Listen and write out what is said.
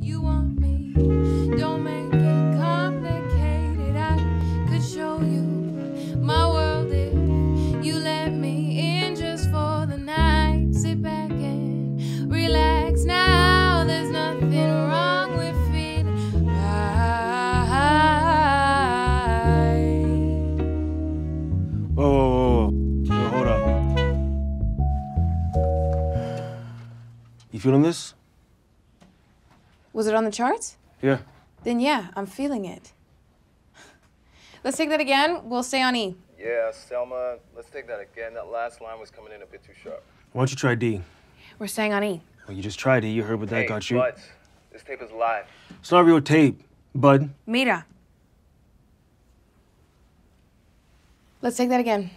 You want me? Don't make it complicated. I could show you my world if you let me in just for the night. Sit back and relax now. There's nothing wrong with feeling right. Whoa. Hold up. You feeling this? Was it on the charts? Yeah. Then yeah, I'm feeling it. Let's take that again. We'll stay on E. Yeah, Selma, let's take that again. That last line was coming in a bit too sharp. Why don't you try D? We're staying on E. Well, you just tried D. You heard what that got you. but this tape is live. It's not real tape, bud. Mira. Let's take that again.